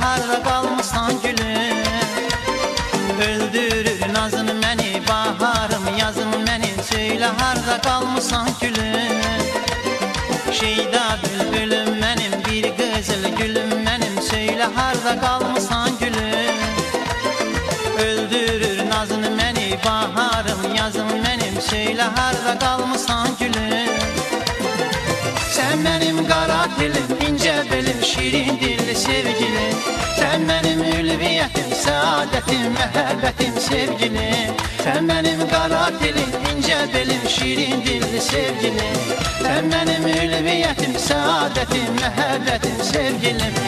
harra qalmısan gülüm. Öldürür nazını məni baharım yazın məni Söylə harra qalmısan gülüm. Şeyda bülbülüm mənim bir qızıl gülüm mənim Söylə harra qalmısan gülüm. Öldürür nazını məni baharım yazın mənim Söylə harra qalmısan gülüm. Sən mənim belim, şirin dilli sevgilim Sen benim ülviyetim, saadetim, mehebbetim sevgilim Sen benim kara dilim, ince belim, şirin dilli sevgilim Sen benim ülviyetim, saadetim, mehebbetim sevgilim